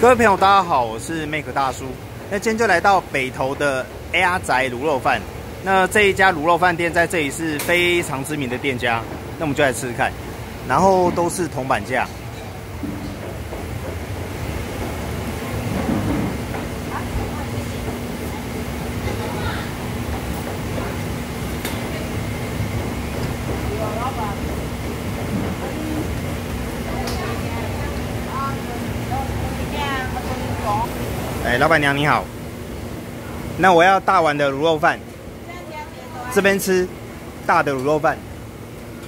各位朋友，大家好，我是 Make 大叔。那今天就来到北投的 A R 宅卤肉饭。那这一家卤肉饭店在这里是非常知名的店家，那我们就来吃吃看。然后都是铜板价。板娘你好，那我要大碗的卤肉饭，这边吃大的卤肉饭，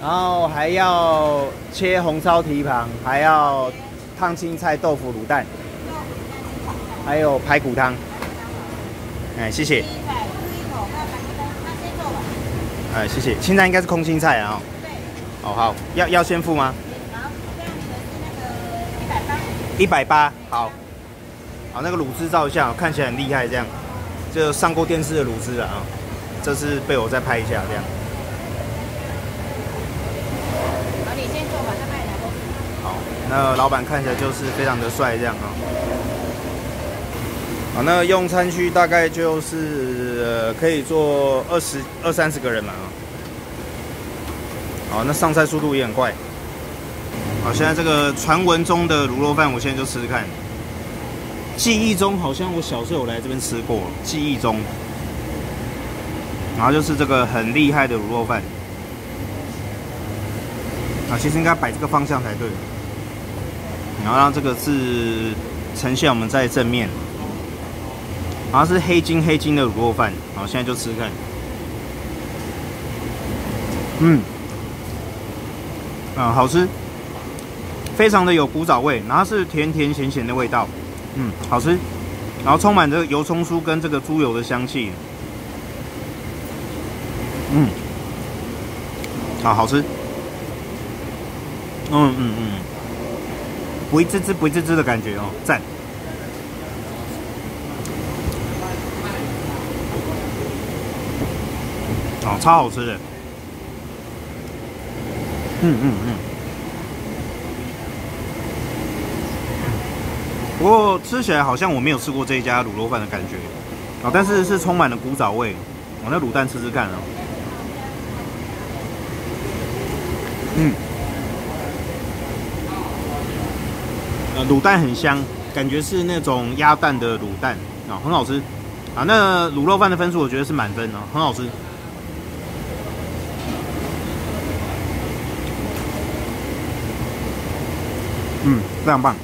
然后还要切红烧蹄膀，还要烫青菜豆腐卤蛋，还有排骨汤。哎，谢谢。哎，谢谢。青菜应该是空心菜啊。哦，好，要要先付吗？一百八，好。好，那个卤汁照一下，看起来很厉害，这样，就上过电视的卤汁了啊。这是被我再拍一下，这样。好，你先做吧，再拍两好，那老板看起来就是非常的帅，这样啊。好，那用餐区大概就是可以坐二十二三十个人嘛啊。好，那上菜速度也很快。好，现在这个传闻中的卤肉饭，我现在就吃吃看。记忆中好像我小时候有来这边吃过，记忆中，然后就是这个很厉害的卤肉饭，啊，其实应该摆这个方向才对，然后让这个是呈现我们在正面，然后是黑金黑金的卤肉饭，好，现在就吃看，嗯，啊，好吃，非常的有古早味，然后是甜甜咸咸的味道。嗯，好吃，然后充满着油葱酥跟这个猪油的香气。嗯，好好吃。嗯嗯嗯，不一滋滋不一滋滋的感觉哦，赞。哦，超好吃的。嗯嗯嗯。不过吃起来好像我没有吃过这一家卤肉饭的感觉，啊，但是是充满了古早味。我那卤蛋吃吃看啊，嗯，呃，卤蛋很香，感觉是那种鸭蛋的卤蛋啊，很好吃啊。那卤肉饭的分数我觉得是满分哦，很好吃。嗯，非常棒。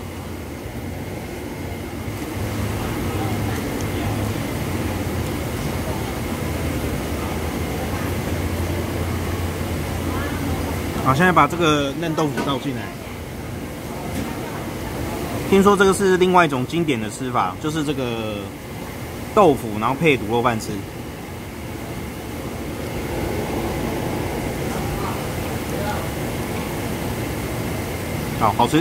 好，现在把这个嫩豆腐倒进来。听说这个是另外一种经典的吃法，就是这个豆腐，然后配卤肉饭吃。好，好吃。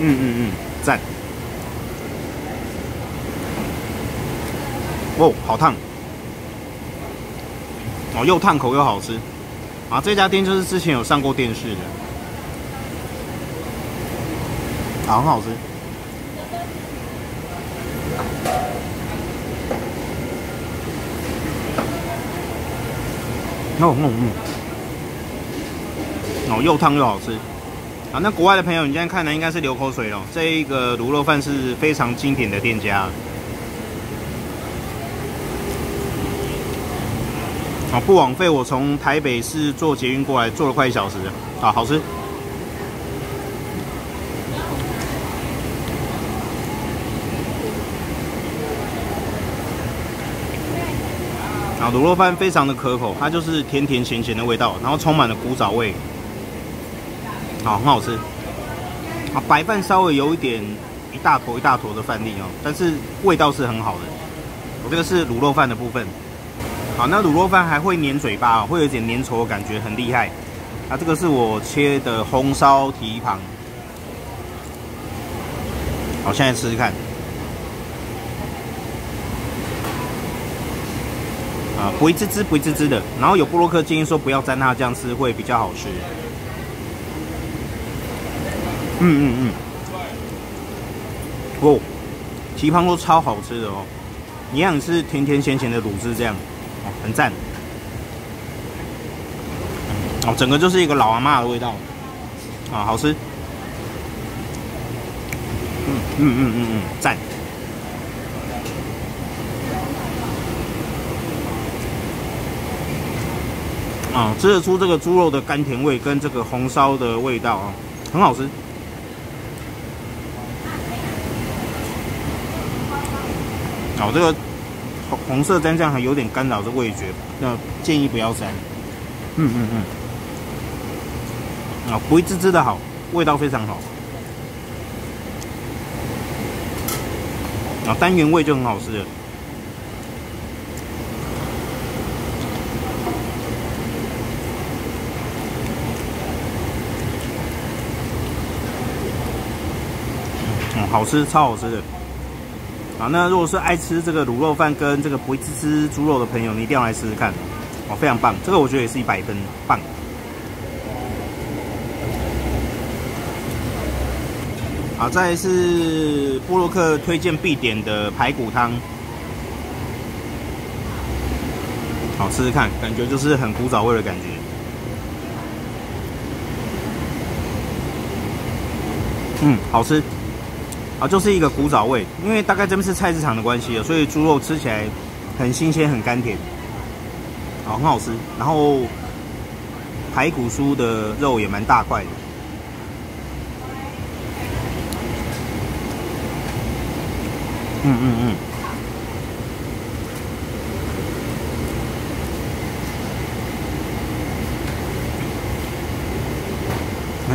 嗯嗯嗯，赞。哦，好烫。哦，又烫口又好吃。啊，这家店就是之前有上过电视的，啊，很好吃。哦，嗯嗯，哦，又烫又好吃。啊，那国外的朋友，你现在看的应该是流口水了。这一个卤肉饭是非常经典的店家。啊，不枉费我从台北市坐捷运过来，坐了快一小时啊，好吃。啊，卤肉饭非常的可口，它就是甜甜咸咸的味道，然后充满了古早味，好，很好吃。啊，白饭稍微有一点一大坨一大坨的饭粒哦，但是味道是很好的。我这个是卤肉饭的部分。好，那卤肉饭还会粘嘴巴，会有点粘稠的感觉，很厉害。啊，这个是我切的红烧蹄膀。好，现在吃吃看。啊，不会滋滋，不会滋滋的。然后有布洛克建议说不要沾它这样吃会比较好吃。嗯嗯嗯。哦，蹄膀都超好吃的哦，一样是甜甜咸咸的卤汁这样，很赞。哦，整个就是一个老阿妈的味道，啊，好吃。嗯嗯嗯嗯嗯，赞。啊，吃得出这个猪肉的甘甜味跟这个红烧的味道啊，很好吃。哦，这个红红色蘸酱还有点干扰的味觉，那建议不要蘸。嗯嗯嗯。啊，不会滋滋的好，味道非常好。啊，单元味就很好吃了。好吃，超好吃的。啊，那如果是爱吃这个卤肉饭跟这个不会吃猪肉的朋友，你一定要来试试看，哦，非常棒。这个我觉得也是一百分，棒。好，再来是布洛克推荐必点的排骨汤，好吃吃看，感觉就是很古早味的感觉。嗯，好吃。啊，就是一个古早味，因为大概这边是菜市场的关系所以猪肉吃起来很新鲜、很甘甜，啊，很好吃。然后排骨酥的肉也蛮大块的，嗯嗯嗯，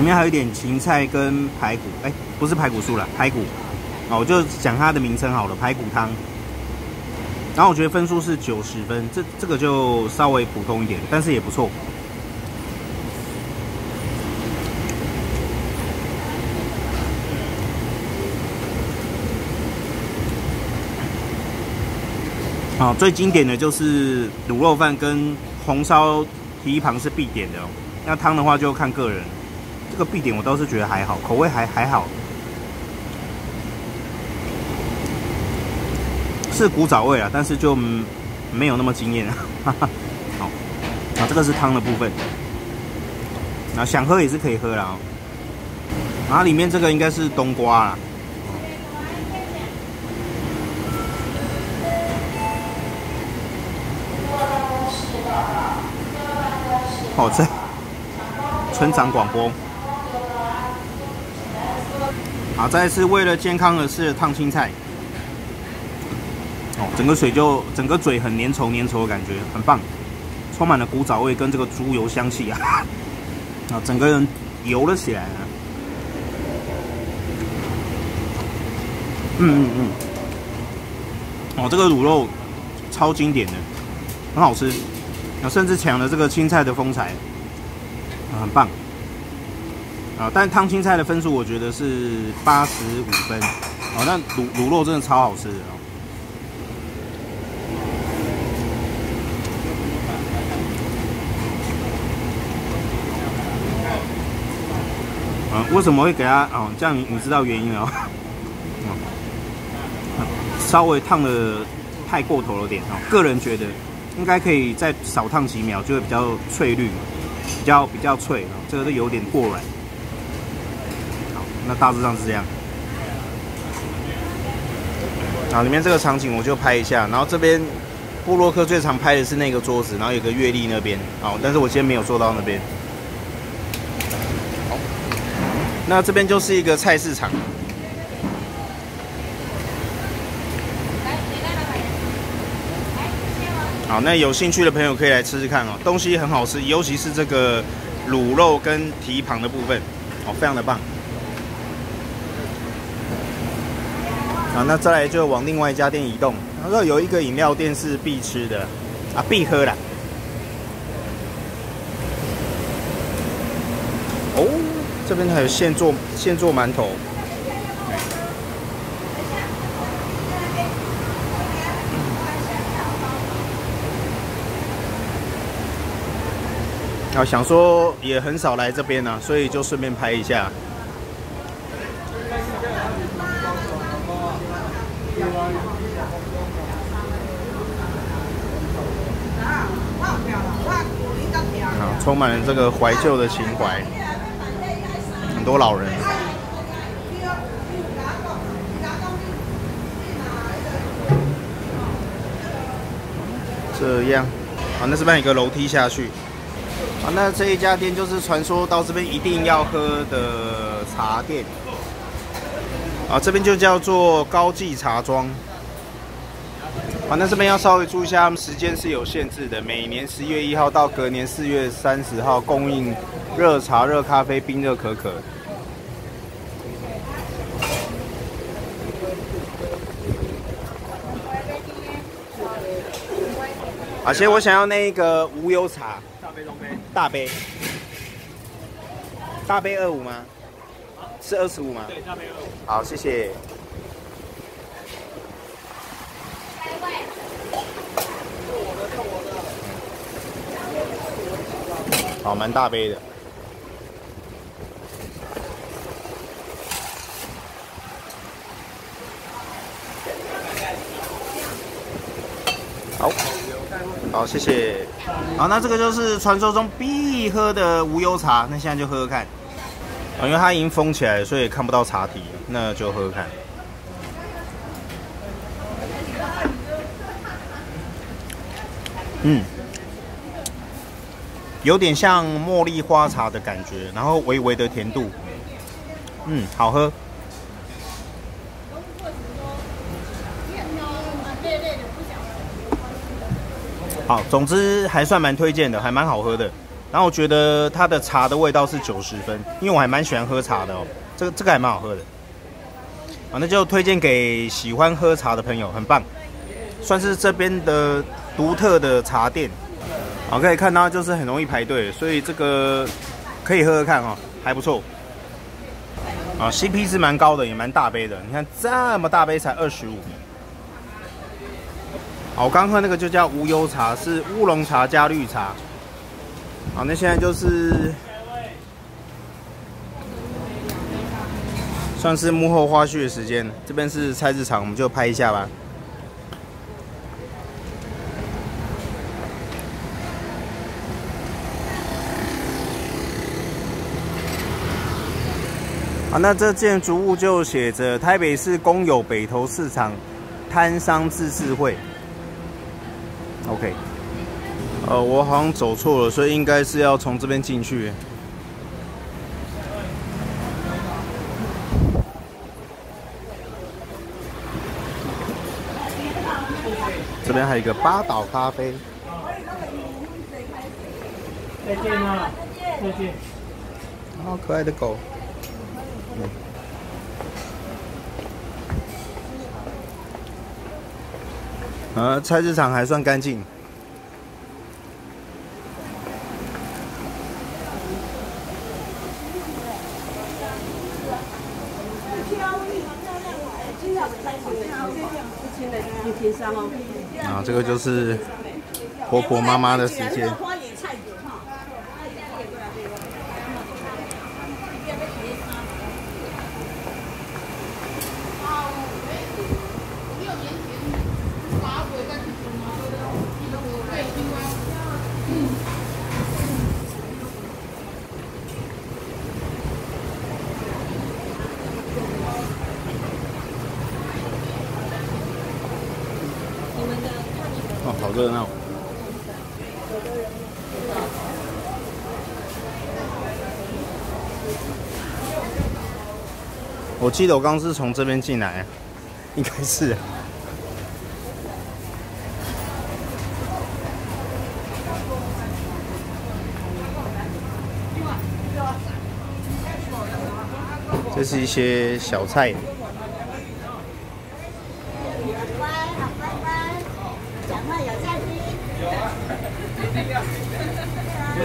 里面还有一点芹菜跟排骨，哎。不是排骨酥了，排骨，哦，我就讲它的名称好了，排骨汤。然后我觉得分数是九十分，这这个就稍微普通一点，但是也不错。好，最经典的就是卤肉饭跟红烧蹄膀是必点的哦。那汤的话就看个人，这个必点我倒是觉得还好，口味还还好。是古早味啊，但是就没有那么惊艳 啊。好，啊，这个是汤的部分，那想喝也是可以喝了啊。然后里面这个应该是冬瓜啦。好吃。村长广播。好，再是为了健康而吃的烫青菜。哦整个水就整个嘴很粘稠粘稠的感觉，很棒，充满了古早味跟这个猪油香气啊，啊，整个人油了起来了。嗯嗯嗯，哦，这个卤肉超经典的，很好吃，啊，甚至抢了这个青菜的风采，很棒，啊，但汤青菜的分数我觉得是八十五分，哦，那卤卤肉真的超好吃的哦。为什么会给他哦？这样你你知道原因 哦？稍微烫的太过头了点哦。个人觉得应该可以再少烫几秒，就会比较翠绿，比较比较脆哦。这个是有点过软。那大致上是这样。啊，里面这个场景我就拍一下，然后这边布洛克最常拍的是那个桌子，然后有个月历那边哦，但是我今天没有坐到那边。那这边就是一个菜市场。好，那有兴趣的朋友可以来吃吃看哦，东西很好吃，尤其是这个卤肉跟蹄膀的部分，哦，非常的棒。啊，那再来就往另外一家店移动。他说有一个饮料店是必吃的，啊，必喝的。哦这边还有现做现做馒头，啊，想说也很少来这边呢，所以就顺便拍一下。啊，充满了这个怀旧的情怀，很多老人。这样，啊，那这边有个楼梯下去。啊，那这一家店就是传说到这边一定要喝的茶店。啊，这边就叫做高记茶庄。啊，那这边要稍微注意一下，时间是有限制的，每年十一月一号到隔年四月三十号供应热茶、热咖啡、冰热可可。而且我想要那个无忧茶，大杯中杯，大杯，大杯二五吗？是二十五吗？好，谢谢。好，蛮大杯的。好，好，谢谢。好，那这个就是传说中必喝的无忧茶，那现在就喝喝看。啊，因为它已经封起来，所以看不到茶体，那就喝喝看。嗯，有点像茉莉花茶的感觉，然后微微的甜度，嗯，好喝。好，总之还算蛮推荐的，还蛮好喝的。然后我觉得它的茶的味道是九十分，因为我还蛮喜欢喝茶的哦。这个这个还蛮好喝的，啊，那就推荐给喜欢喝茶的朋友，很棒，算是这边的独特的茶店。好，可以看到就是很容易排队，所以这个可以喝喝看哦，还不错。啊，CP 值蛮高的，也蛮大杯的。你看这么大杯才二十五。好，我刚喝那个就叫无忧茶，是乌龙茶加绿茶。好，那现在就是算是幕后花絮的时间。这边是菜市场，我们就拍一下吧。好，那这建筑物就写着台北市公有北投市场摊商自治会。OK，呃，我好像走错了，所以应该是要从这边进去。这边还有一个八岛咖啡。再见啊！再见。好可爱的狗。呃，菜市场还算干净。啊，这个就是婆婆妈妈的时间。哦，好热闹！我记得我刚刚是从这边进来，应该是。这是一些小菜。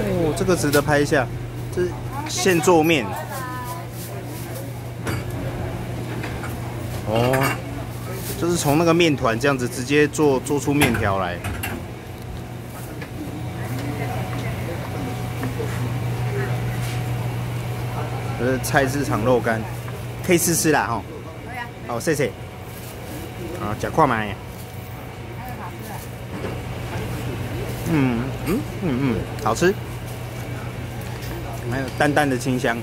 哦，这个值得拍一下，这是现做面。就是从那个面团这样子直接做做出面条来。这是菜市场肉干，可以试试啦哈。好，谢谢。啊，假跨买。嗯嗯嗯嗯，好吃，还有淡淡的清香。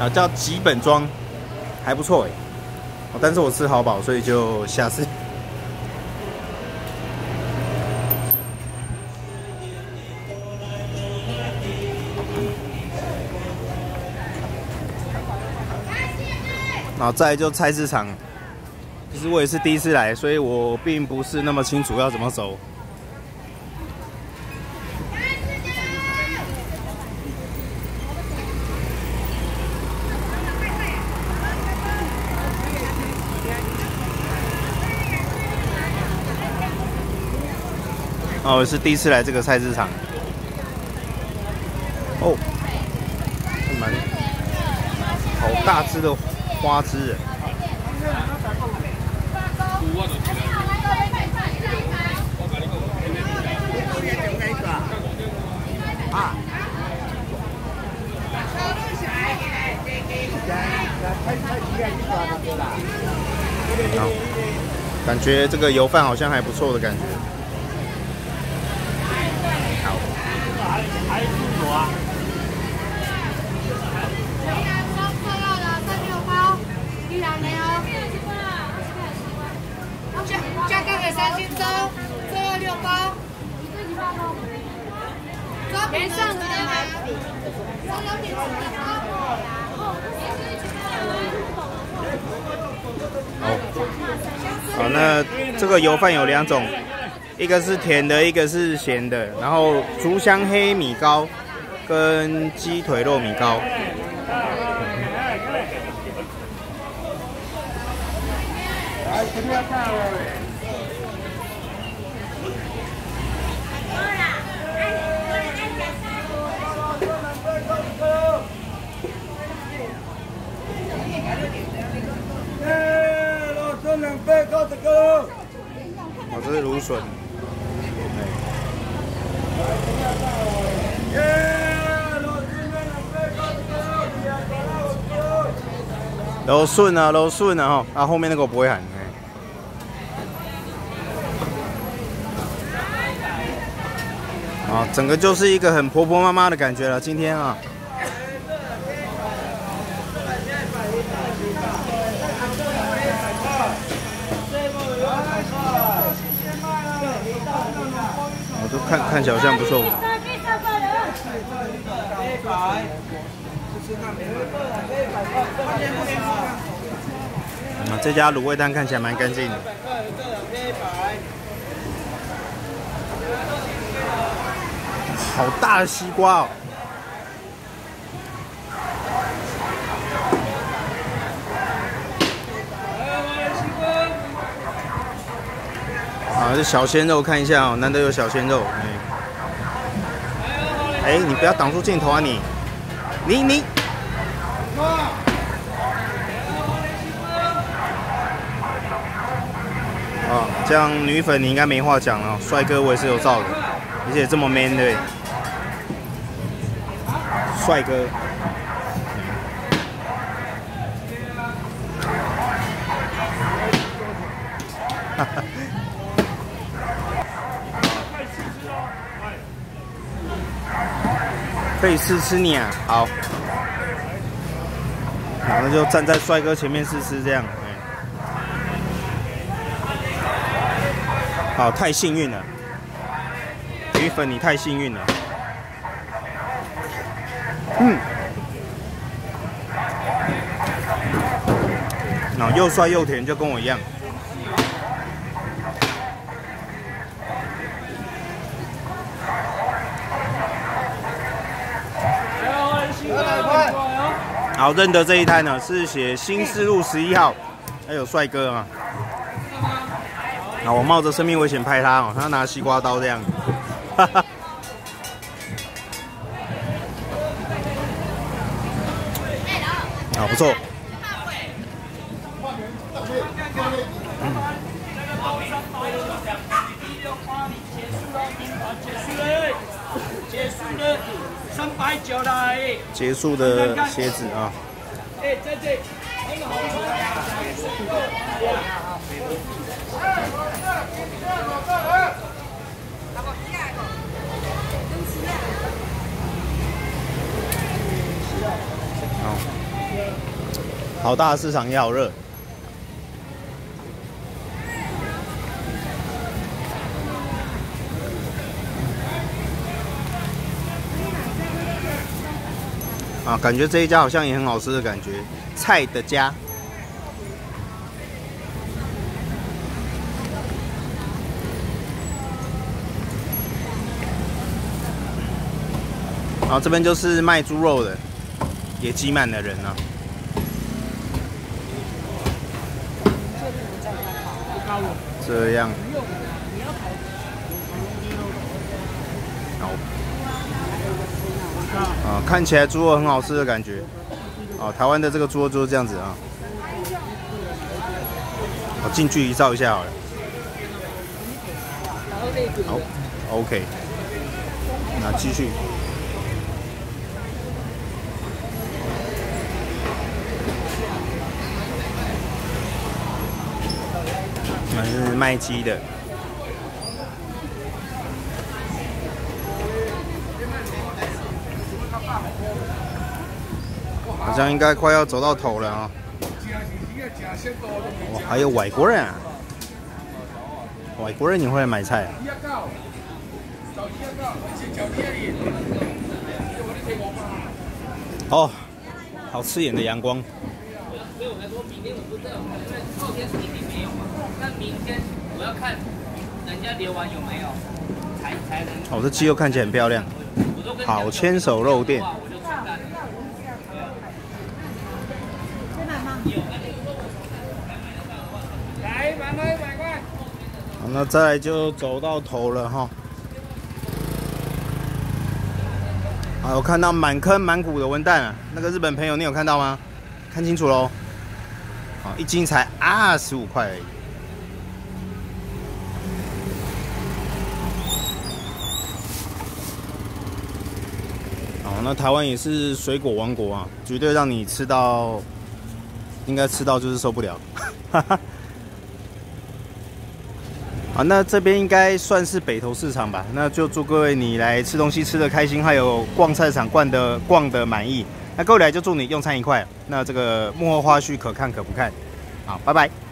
啊，叫吉本庄，还不错哎。但是我吃好饱，所以就下次。然后再就菜市场，其实我也是第一次来，所以我并不是那么清楚要怎么走。哦，我是第一次来这个菜市场。哦，蛮好大只的花枝。啊。好，感觉这个油饭好像还不错的感觉。还有啊！加加给三斤粥，这二六包。没上的吗？好，那这个油饭有两种。一个是甜的，一个是咸的，然后竹香黑米糕跟鸡腿糯米糕。这是芦笋。柔顺啊，柔顺啊哈，啊后面那个我不会喊。啊，整个就是一个很婆婆妈妈的感觉了，今天啊。我都看看起来好像不错。啊，这家卤味摊看起来蛮干净的。好大的西瓜哦！啊，这小鲜肉看一下哦，难得有小鲜肉。哎，你不要挡住镜头啊你！你你。啊，这样女粉你应该没话讲了，帅哥我也是有照的，而且这么 man 的，帅哥。可以试吃你啊，好，然后就站在帅哥前面试吃这样，好，太幸运了，女粉你太幸运了，嗯，然后又帅又甜，就跟我一样。好，认得这一台呢，是写新市路十一号，还有帅哥啊。好，我冒着生命危险拍他哦，他拿西瓜刀这样。哈哈。好，不错。结束了，三百九来。结束的鞋子啊。哎，在这。好大市场也好热。啊，感觉这一家好像也很好吃的感觉，菜的家。然后这边就是卖猪肉的，也挤满了人啊。这样。好。啊，看起来猪肉很好吃的感觉。啊，台湾的这个猪肉就是这样子啊。我近距离照一下好了。好，OK。那继续。那是卖鸡的。好像应该快要走到头了啊！哇，还有外国人啊！外国人你会来买菜啊？哦，好刺眼的阳光。所以我才说明天我不知道，因为后天是一定没有嘛。那明天我要看人家留完有没有，才才能。哦，这鸡肉看起来很漂亮。好牵手肉店。来，满块一百块。好，那再来就走到头了哈。啊，我看到满坑满谷的文旦啊，那个日本朋友你有看到吗？看清楚喽。好，一斤才二十五块而已。好，那台湾也是水果王国啊，绝对让你吃到。应该吃到就是受不了，哈 哈啊，那这边应该算是北投市场吧？那就祝各位你来吃东西吃的开心，还有逛菜场逛的逛的满意。那各位来就祝你用餐愉快。那这个幕后花絮可看可不看，好，拜拜。